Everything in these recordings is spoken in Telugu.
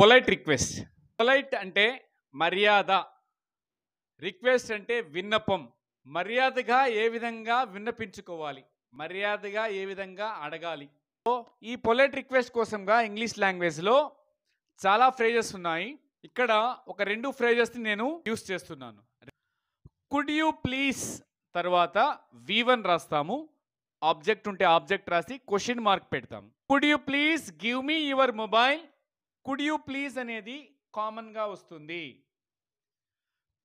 పొలైట్ రిక్వెస్ట్ పొలైట్ అంటే మర్యాద. రిక్వెస్ట్ అంటే విన్నపం. మర్యాదగా ఏ విధంగా విన్నపించుకోవాలి? మర్యాదగా ఏ విధంగా అడగాలి? సో ఈ పొలైట్ రిక్వెస్ట్ కోసంగా ఇంగ్లీష్ లాంగ్వేజ్లో చాలా ఫ్రేజెస్ ఉన్నాయి. ఇక్కడ ఒక రెండు ఫ్రేజెస్ని నేను యూస్ చేస్తున్నాను. కుడ్ యూ ప్లీజ్ తర్వాత వి వన్ రాస్తాము. ఆబ్జెక్ట్ ఉంటే ఆబ్జెక్ట్ రాసి క్వశ్చన్ మార్క్ పెడతాము. Could you please give me your mobile could you please అనేది కామన్గా వస్తుంది.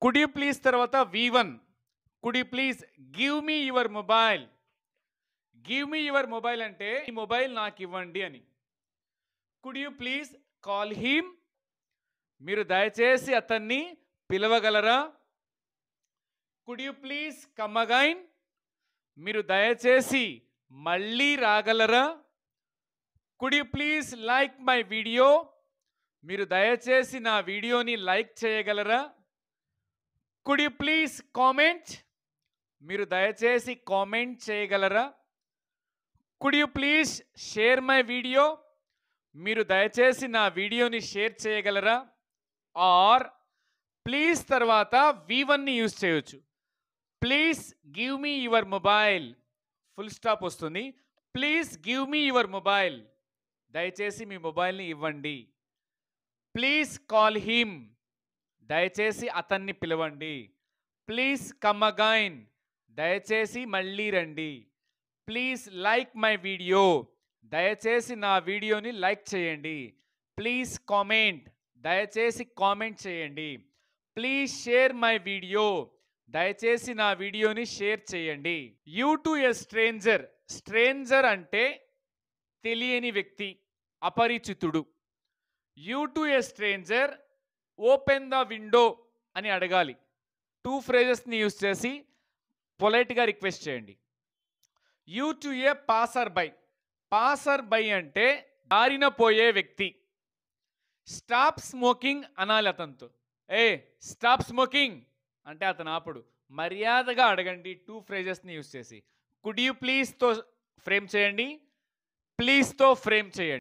కుడ్ యూ ప్లీజ్ తర్వాత V one could you please give me your mobile give me your mobile అంటే ఈ మొబైల్ నాకు ఇవ్వండి అని. Could you please call him మీరు దయచేసి అతన్ని పిలవగలరా? Could you please come again మీరు దయచేసి మళ్ళీ రాగలరా? Could you please like my video మీరు దయచేసి నా వీడియోని లైక్ చేయగలరా? కుడ్ యూ ప్లీజ్ కామెంట్ మీరు దయచేసి కామెంట్ చేయగలరా? Could you please share my video మీరు దయచేసి నా వీడియోని షేర్ చేయగలరా? ఆర్ ప్లీజ్ తర్వాత వి వన్ని యూజ్ చేయొచ్చు. Please give me your mobile full stop వస్తుంది. Please give me your mobile దయచేసి మీ మొబైల్ని ఇవ్వండి. ప్లీజ్ కాల్ హిమ్ దయచేసి అతన్ని పిలవండి. ప్లీజ్ కమ్ అగైన్ దయచేసి మళ్ళీ రండి. ప్లీజ్ లైక్ మై వీడియో దయచేసి నా వీడియోని లైక్ చేయండి. ప్లీజ్ కామెంట్ దయచేసి కామెంట్ చేయండి. ప్లీజ్ షేర్ మై వీడియో దయచేసి నా వీడియోని షేర్ చేయండి. You to a stranger stranger అంటే తెలియని వ్యక్తి అపరిచితుడు. You to a stranger open the window అని అడగాలి. టూ ఫ్రేజెస్ని యూజ్ చేసి పొలైట్గా రిక్వెస్ట్ చేయండి. You to a passer by passer by అంటే దారిన పోయే వ్యక్తి. స్టాప్ స్మోకింగ్ అనాలి అతనితో. ఏ స్టాప్ స్మోకింగ్ అంటే అతను ఆపుడు. మర్యాదగా అడగండి. టూ ఫ్రేజెస్ని యూజ్ చేసి. కుడ్ యూ ప్లీజ్తో ఫ్రేమ్ చేయండి? ప్లీజ్తో ఫ్రేమ్ చేయండి.